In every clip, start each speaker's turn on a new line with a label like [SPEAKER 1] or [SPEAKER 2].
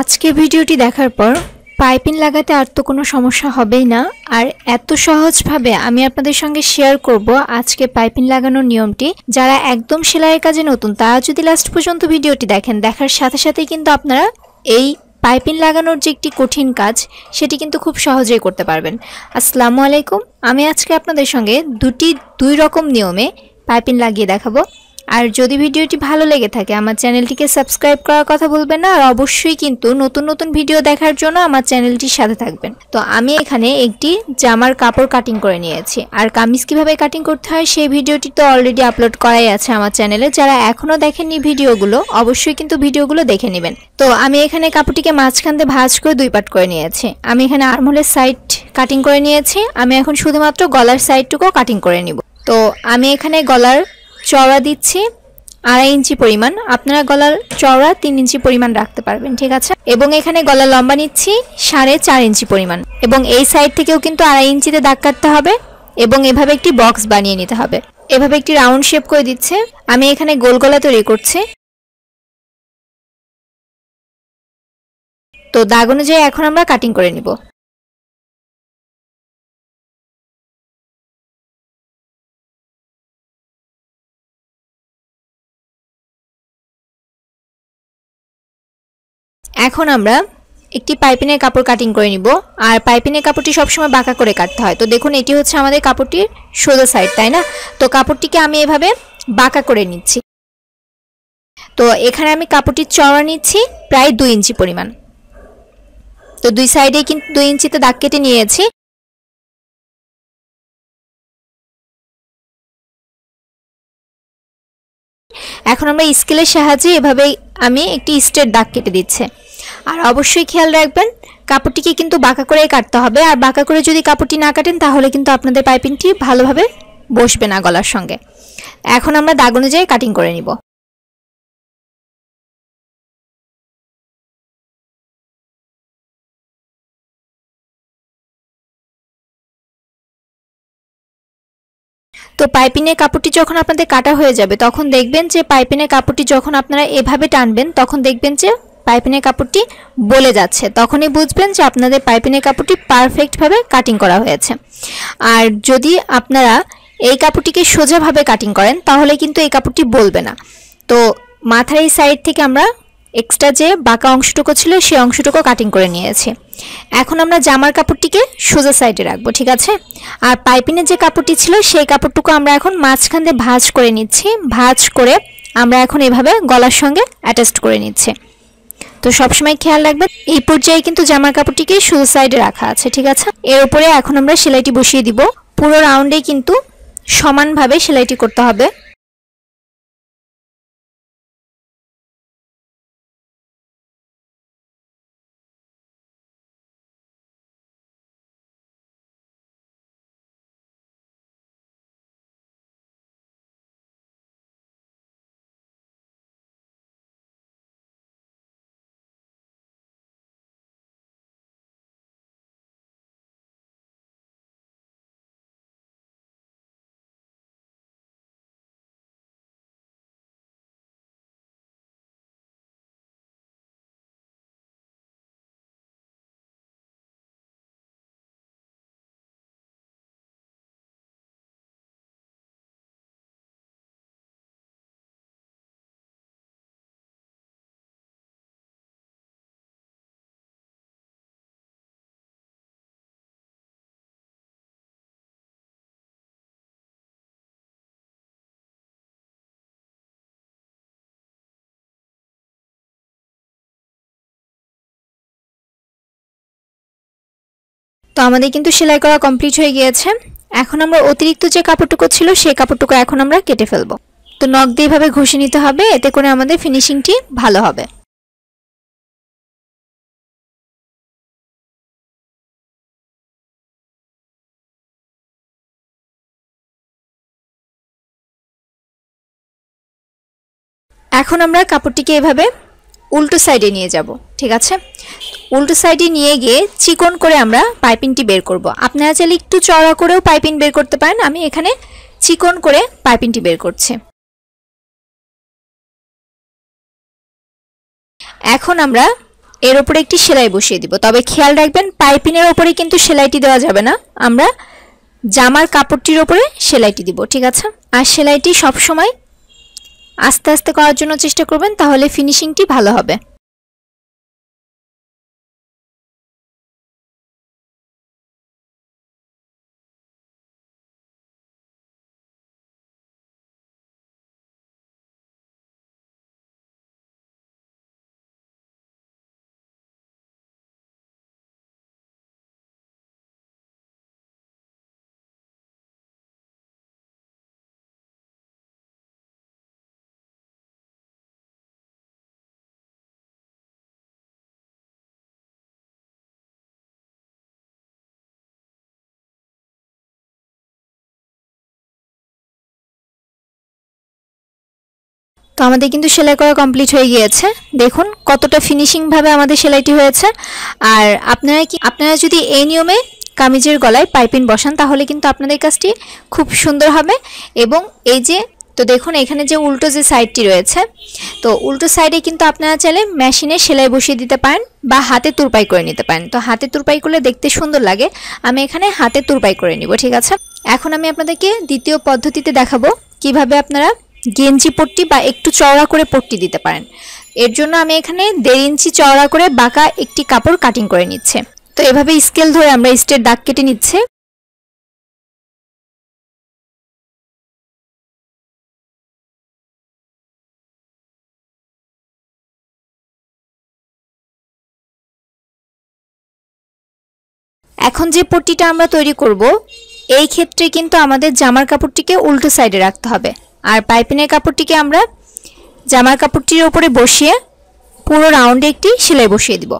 [SPEAKER 1] আজকে ভিডিওটি দেখার পর পাইপিং লাগাতে আর তো কোনো সমস্যা হবেই না। আর এত সহজভাবে আমি আপনাদের সঙ্গে শেয়ার করব আজকে পাইপিং লাগানোর নিয়মটি। যারা একদম সেলাইয়ের কাজে নতুন, তারা যদি লাস্ট পর্যন্ত ভিডিওটি দেখেন, দেখার সাথে সাথেই কিন্তু আপনারা এই পাইপিং লাগানোর যে একটি কঠিন কাজ, সেটি কিন্তু খুব সহজেই করতে পারবেন। আসসালামু আলাইকুম, আমি আজকে আপনাদের সঙ্গে দুটি, দুই রকম নিয়মে পাইপিং লাগিয়ে দেখাবো। আর যদি ভিডিওটি ভালো লেগে থাকে, আমার চ্যানেলটিকে সাবস্ক্রাইব করার কথা বলবেন না, আর অবশ্যই কিন্তু নতুন নতুন ভিডিও দেখার জন্য আমার চ্যানেলটির সাথে থাকবেন। তো আমি এখানে একটি জামার কাপড় কাটিং করে নিয়েছি, আর কামিজ কীভাবে কাটিং করতে হয় সেই ভিডিওটি তো অলরেডি আপলোড করাই আছে আমার চ্যানেলে। যারা এখনও দেখেননি ভিডিওগুলো, অবশ্যই কিন্তু ভিডিওগুলো দেখে নেবেন। তো আমি এখানে কাপড়টিকে মাঝখান দিয়ে ভাঁজ করে দুই পাট করে নিয়েছি। আমি এখানে আর্মহোলের সাইড কাটিং করে নিয়েছি। আমি এখন শুধুমাত্র গলার সাইডটুকু কাটিং করে নিব। তো আমি এখানে গলার চওড়া দিচ্ছি, আড়াই ইঞ্চি পরিমাণ। আপনারা গলার চওড়া তিন ইঞ্চি পরিমাণ রাখতে পারবেন, ঠিক আছে? এবং এখানে গলার লম্বা নিচ্ছি, সাড়ে চার ইঞ্চি পরিমাণ। এবং এই সাইড থেকেও কিন্তু আড়াই ইঞ্চিতে দাগ কাটতে হবে এবং এভাবে একটি বক্স বানিয়ে নিতে হবে। এভাবে একটি রাউন্ড শেপ করে দিচ্ছে। আমি এখানে গোল গলা তৈরি করছি। তো দাগ অনুযায়ী এখন আমরা কাটিং করে নিব। এখন আমরা একটি পাইপিনের কাপড় কাটিং করে নিব। আর পাইপিনের কাপড়টি সবসময় বাঁকা করে কাটতে হয়। তো দেখুন, এটি হচ্ছে আমাদের কাপড়টির সোজা সাইড তাই না? তো কাপড়টিকে আমি এভাবে বাঁকা করে নিচ্ছি। তো এখানে আমি কাপড়টির চড়া নিচ্ছি, প্রায় দুই ইঞ্চি পরিমাণ। তো দুই সাইডে কিন্তু দুই ইঞ্চিতে দাগ কেটে নিয়েছি। এখন আমরা স্কেলের সাহায্যে এভাবে আমি একটি স্টেট দাগ কেটে দিচ্ছে। আর অবশ্যই খেয়াল রাখবেন, কাপড়টিকে কিন্তু বাঁকা করে কাটতে হবে। আর বাঁকা করে যদি কাপড়টি না কাটেন, তাহলে কিন্তু আপনাদের পাইপিংটি ভালোভাবে বসবে না গলার সঙ্গে। এখন আমরা দাগ অনুযায়ী কাটিং করে নিব। তো পাইপিনের কাপড়টি যখন আপনাদের কাটা হয়ে যাবে, তখন দেখবেন যে পাইপিনের কাপড়টি যখন আপনারা এভাবে টানবেন, তখন দেখবেন যে পাইপিনের কাপড়টি বলে যাচ্ছে। তখনই বুঝবেন যে আপনাদের পাইপিনের কাপড়টি পারফেক্টভাবে কাটিং করা হয়েছে। আর যদি আপনারা এই কাপড়টিকে সোজাভাবে কাটিং করেন, তাহলে কিন্তু এই কাপড়টি বলবে না। তো মাথার এই সাইড থেকে আমরা এক্সট্রা যে বাঁকা অংশটুকু ছিল, সেই অংশটুকু কাটিং করে নিয়েছি। এখন আমরা জামার কাপড়টিকে সোজা সাইডে রাখব, ঠিক আছে? আর পাইপিনের যে কাপড়টি ছিল, সেই কাপড়টুকু আমরা এখন মাঝখান দিয়ে ভাঁজ করে নিচ্ছি। ভাঁজ করে আমরা এখন এভাবে গলার সঙ্গে অ্যাটাচড করে নিচ্ছি। তো সবসময় খেয়াল রাখবে এই পর্যায়ে কিন্তু জামার কাপড়টিকে শুধু সাইডে রাখা আছে, ঠিক আছে? এর উপরে এখন আমরা সেলাইটি বসিয়ে দিব। পুরো রাউন্ডে কিন্তু সমানভাবে সেলাইটি করতে হবে। তো আমাদের কিন্তু সেলাই করা কমপ্লিট হয়ে গিয়েছে। এখন আমরা অতিরিক্ত যে কাপড়টুকু ছিল, সেই কাপড়টুকু এখন আমরা কেটে ফেলব। তো নখ দিয়ে এভাবে ঘষে নিতে হবে, এতে করে আমাদের ফিনিশিংটি ভালো হবে। এখন আমরা কাপড়টিকে এভাবে উল্টো সাইডে নিয়ে যাব, ঠিক আছে? উল্টো সাইডে নিয়ে গিয়ে চিকন করে আমরা পাইপিংটি বের করব। আপনারা চাইলে একটু চড়া করেও পাইপিং বের করতে পারেন। আমি এখানে চিকন করে পাইপিংটি বের করছি। এখন আমরা এর উপরে একটি সেলাই বসিয়ে দিব। তবে খেয়াল রাখবেন পাইপিনের ওপরে কিন্তু সেলাইটি দেওয়া যাবে না। আমরা জামার কাপড়টির ওপরে সেলাইটি দিব, ঠিক আছে? আর সেলাইটি সবসময় আস্তে আস্তে করার জন্য চেষ্টা করবেন, তাহলে ফিনিশিংটি ভালো হবে। তো আমাদের কিন্তু সেলাই করা কমপ্লিট হয়ে গিয়েছে। দেখুন কতটা ফিনিশিংভাবে আমাদের সেলাইটি হয়েছে। আর আপনারা কি আপনারা যদি এই নিয়মে কামিজের গলায় পাইপিন বসান, তাহলে কিন্তু আপনাদের কাজটি খুব সুন্দর হবে। এবং এই যে তো দেখুন এখানে যে উল্টো যে সাইডটি রয়েছে, তো উল্টো সাইডে কিন্তু আপনারা চাইলে মেশিনে সেলাই বসিয়ে দিতে পারেন বা হাতে তুরপাই করে নিতে পারেন। তো হাতে তুরপাই করলে দেখতে সুন্দর লাগে। আমি এখানে হাতে তুরপাই করে নিব, ঠিক আছে? এখন আমি আপনাদেরকে দ্বিতীয় পদ্ধতিতে দেখাবো কীভাবে আপনারা গেঞ্জি পট্টি বা একটু চওড়া করে পট্টি দিতে পারেন। এর জন্য আমি এখানে দেড় ইঞ্চি চওড়া করে বাঁকা একটি কাপড় কাটিং করে নিচ্ছে। তো এভাবে স্কেল ধরে আমরা স্টের দাগ কেটে নিচ্ছে। এখন যে পট্টিটা আমরা তৈরি করব, এই ক্ষেত্রে কিন্তু আমাদের জামার কাপড়টিকে উল্টো সাইডে রাখতে হবে। আর পাইপিনের কাপড়টিকে আমরা জামার কাপড়টির ওপরে বসিয়ে পুরো রাউন্ডে একটি সেলাই বসিয়ে দিব।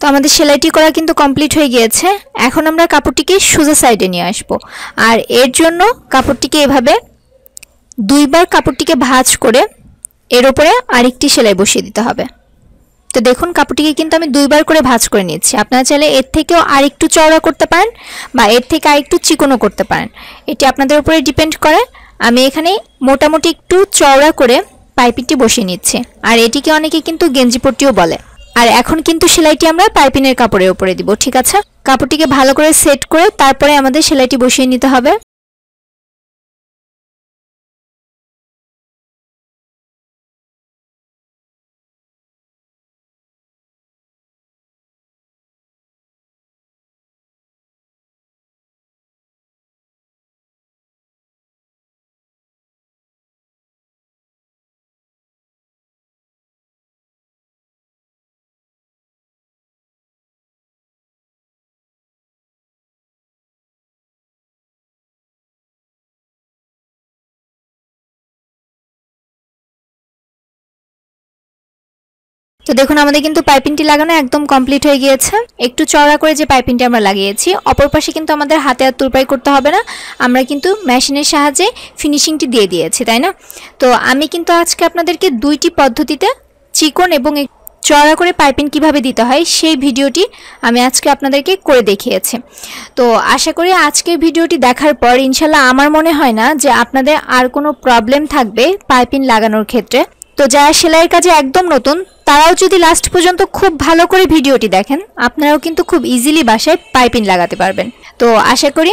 [SPEAKER 1] তো আমাদের সেলাইটি করা কিন্তু কমপ্লিট হয়ে গিয়েছে। এখন আমরা কাপড়টিকে সোজা সাইডে নিয়ে আসব। আর এর জন্য কাপড়টিকে এভাবে দুইবার কাপড়টিকে ভাঁজ করে এর ওপরে আরেকটি সেলাই বসিয়ে দিতে হবে। তো দেখুন, কাপড়টিকে কিন্তু আমি দুইবার করে ভাঁজ করে নিয়েছি। আপনারা চাইলে এর থেকেও আরেকটু চওড়া করতে পারেন বা এর থেকে আরেকটু চিকনও করতে পারেন। এটি আপনাদের উপরে ডিপেন্ড করে। আমি এখানে মোটামুটি একটু চওড়া করে পাইপিংটি বসিয়ে নিচ্ছি। আর এটিকে অনেকে কিন্তু গেঞ্জি পট্টিও বলে। আর এখন কিন্তু সেলাইটি আমরা পাইপিনের কাপড়ের উপরে দিব, ঠিক আছে? কাপড়টিকে ভালো করে সেট করে তারপরে আমাদের সেলাইটি বসিয়ে নিতে হবে। তো দেখুন, আমাদের কিন্তু পাইপিংটি লাগানো একদম কমপ্লিট হয়ে গিয়েছে। একটু চড়া করে যে পাইপিংটি আমরা লাগিয়েছি, অপর পাশে কিন্তু আমাদের হাতে আর তুরপাই করতে হবে না। আমরা কিন্তু মেশিনের সাহায্যে ফিনিশিংটি দিয়ে দিয়েছি, তাই না? তো আমি কিন্তু আজকে আপনাদেরকে দুইটি পদ্ধতিতে চিকন এবং চড়া করে পাইপিং কীভাবে দিতে হয়, সেই ভিডিওটি আমি আজকে আপনাদেরকে করে দেখিয়েছি। তো আশা করি আজকের ভিডিওটি দেখার পর, ইনশাল্লাহ আমার মনে হয় না যে আপনাদের আর কোনো প্রবলেম থাকবে পাইপিং লাগানোর ক্ষেত্রে। তো যারা সেলাইয়ের কাজে একদম নতুন, তারাও যদি লাস্ট পর্যন্ত খুব ভালো করে ভিডিওটি দেখেন, আপনারাও কিন্তু খুব ইজিলি বাসায় পাইপিং লাগাতে পারবেন। তো আশা করি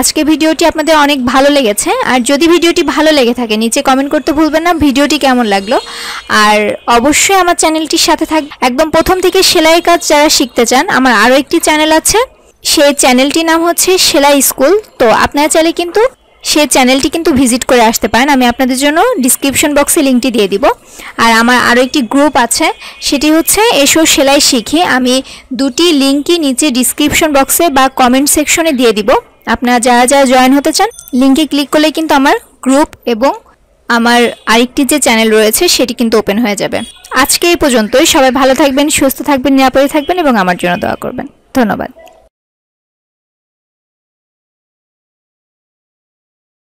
[SPEAKER 1] আজকে ভিডিওটি আপনাদের অনেক ভালো লেগেছে, আর যদি ভিডিওটি ভালো লেগে থাকে, নিচে কমেন্ট করতে ভুলবেন না, ভিডিওটি কেমন লাগল? আর অবশ্যই আমার চ্যানেলটির সাথে থাক, একদম প্রথম থেকে সেলাই কাজ যারা শিখতে চান, আমার আরও একটি চ্যানেল আছে, সেই চ্যানেলটির নাম হচ্ছে সেলাই স্কুল। তো আপনারা চাইলে কিন্তু সে চ্যানেলটি কিন্তু ভিজিট করে আসতে পারেন। আমি আপনাদের জন্য ডিসক্রিপশন বক্সে লিঙ্কটি দিয়ে দিব। আর আমার আরও একটি গ্রুপ আছে, সেটি হচ্ছে এসো সেলাই শিখি। আমি দুটি লিঙ্কই নিচে ডিসক্রিপশন বক্সে বা কমেন্ট সেকশনে দিয়ে দিব। আপনারা যারা যারা জয়েন হতে চান লিঙ্কে ক্লিক করলে কিন্তু আমার গ্রুপ এবং আমার আরেকটি যে চ্যানেল রয়েছে, সেটি কিন্তু ওপেন হয়ে যাবে। আজকে এই পর্যন্তই। সবাই ভালো থাকবেন, সুস্থ থাকবেন, নিরাপদে থাকবেন এবং আমার জন্য দোয়া করবেন। ধন্যবাদ।